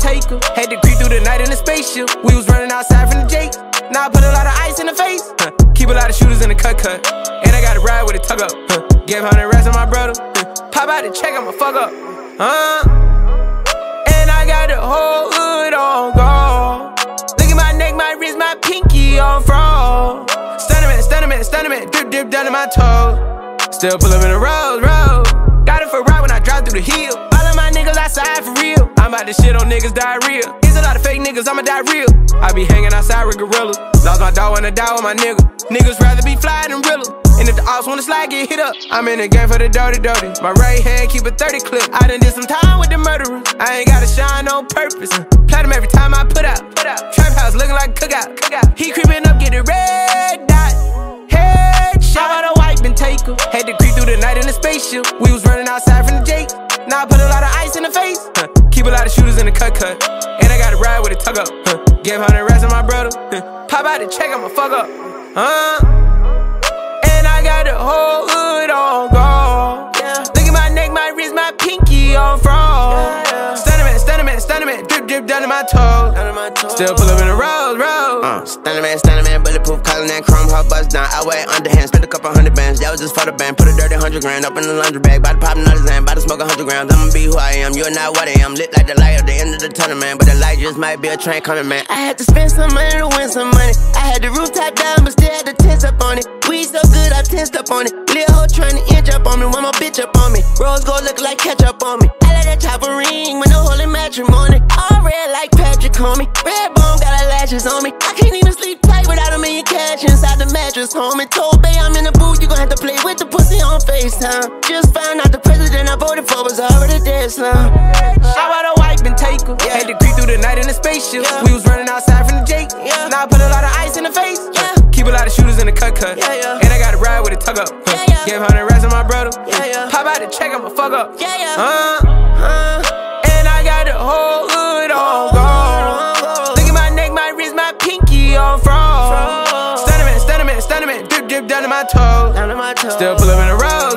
taker. Had to creep through the night in the spaceship. We was running outside from the Jake. Now I put a lot of ice in the face. Huh. Keep a lot of shooters in the cut cut. And I got to ride with a tug up. Huh. Gave 100 rats to my brother. Huh. Pop out the check, I'ma fuck up. Huh? And I got the whole hood on guard. Look at my neck, my wrist, my pinky on fraud. Stunna man, Stunna man, Stunna man. Drip, drip down to my toes. Still pull up in the road, road. Got it for ride when I drive through the hill. Outside for real. I'm about to shit on niggas diarrhea. It's a lot of fake niggas, I'ma die real. I be hanging outside with gorillas. Lost my dog when I die with my nigga. Niggas rather be fly than realer. And if the ops wanna slide, get hit up. I'm in the game for the dirty, dirty. My right hand keep a 30 clip. I done did some time with the murderers. I ain't gotta shine on purpose. Platinum every time I put out. Put out. Trap house looking like cookout. cookout. He creeping up, get the red dot. Headshot. How about a wipe and take her? Had to creep through the night in the spaceship. We was Gave 100 rats to my brother. Pop out the check, I'ma fuck up. Huh? And I got the whole hood on. Yeah. Look at my neck, my wrist, my pinky on fraud. Yeah. Stunna man, Stunna man, Stunna man. Drip, drip down to my toes. Still pull up in the road, road. Uh, Stunna man, Stunna man, bulletproof, calling that chrome, hot bust down. I weigh underhand, spent a couple hundred bands. That was just for the band. Put a dirty hundred grand up in the laundry bag. Bout to pop another xan, bout to smoke a hundred grams. I'ma be who I am, you're not what I am. Lit like the light at the end of the tunnel, man. But the light just might be a train coming, man. I had to spend some money to win some money. I had the rooftop down, but still had the tents up on it. We so good, I tensed up on it. Lil' hoe trying to inch up on me, want my bitch up on me. Rose gold look like ketchup on me. I let that chopper ring with no holy matrimony. Homie. Red bone got her lashes on me. I can't even sleep tight without a million cash inside the mattress, homie. Told Bay I'm in the booth, you gon' have to play with the pussy on FaceTime. Just found out the president I voted for was already dead, slum. How about a wipe and take her? Yeah. Had to creep through the night in the spaceship. Yeah. We was running outside from the Jake. Yeah. Now I put a lot of ice in the face. Yeah. Keep a lot of shooters in the cut cut. Yeah, yeah. And I got to ride with a tug up. Yeah, yeah. Gave 100 rats to my brother. Yeah, yeah. Pop out the check, I'ma fuck up. Yeah, yeah. Uh, uh. Drip, down to my toes. Down to my toes. Still pull up in the road.